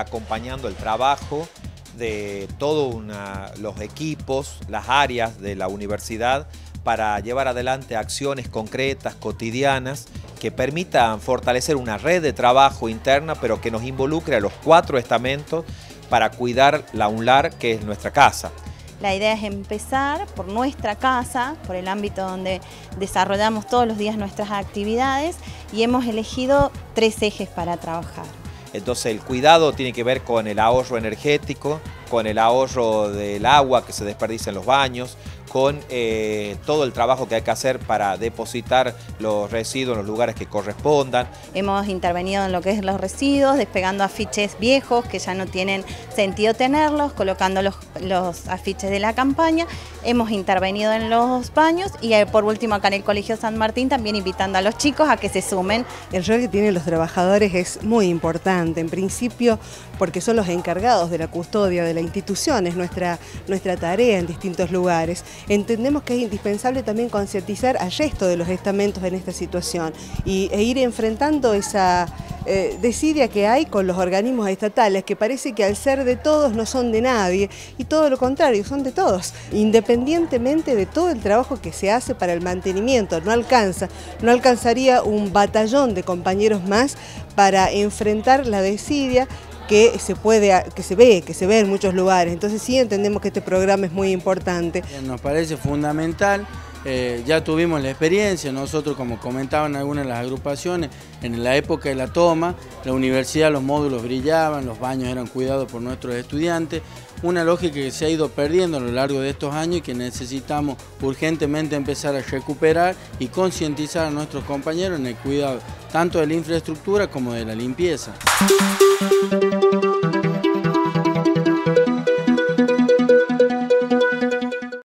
acompañando el trabajo de todos los equipos, las áreas de la universidad para llevar adelante acciones concretas, cotidianas, que permitan fortalecer una red de trabajo interna, pero que nos involucre a los cuatro estamentos para cuidar la UNLAR, que es nuestra casa. La idea es empezar por nuestra casa, por el ámbito donde desarrollamos todos los días nuestras actividades y hemos elegido tres ejes para trabajar. Entonces el cuidado tiene que ver con el ahorro energético, con el ahorro del agua que se desperdicia en los baños, con eh, todo el trabajo que hay que hacer para depositar los residuos en los lugares que correspondan. Hemos intervenido en lo que es los residuos, despegando afiches viejos que ya no tienen sentido tenerlos, colocando los, afiches de la campaña. Hemos intervenido en los baños y eh, por último acá en el Colegio San Martín también invitando a los chicos a que se sumen. El rol que tienen los trabajadores es muy importante, en principio porque son los encargados de la custodia de la institución, es nuestra, nuestra tarea en distintos lugares. Entendemos que es indispensable también concientizar al resto de los estamentos en esta situación y, e ir enfrentando esa eh, desidia que hay con los organismos estatales, que parece que al ser de todos no son de nadie, y todo lo contrario, son de todos, independientemente de todo el trabajo que se hace para el mantenimiento, no alcanza, no alcanzaría un batallón de compañeros más para enfrentar la desidia que se puede, que se ve, que se ve en muchos lugares. Entonces sí entendemos que este programa es muy importante. Nos parece fundamental. Eh, ya tuvimos la experiencia, nosotros como comentaban algunas de las agrupaciones, en la época de la toma, la universidad, los módulos brillaban, los baños eran cuidados por nuestros estudiantes, una lógica que se ha ido perdiendo a lo largo de estos años y que necesitamos urgentemente empezar a recuperar y concientizar a nuestros compañeros en el cuidado tanto de la infraestructura como de la limpieza.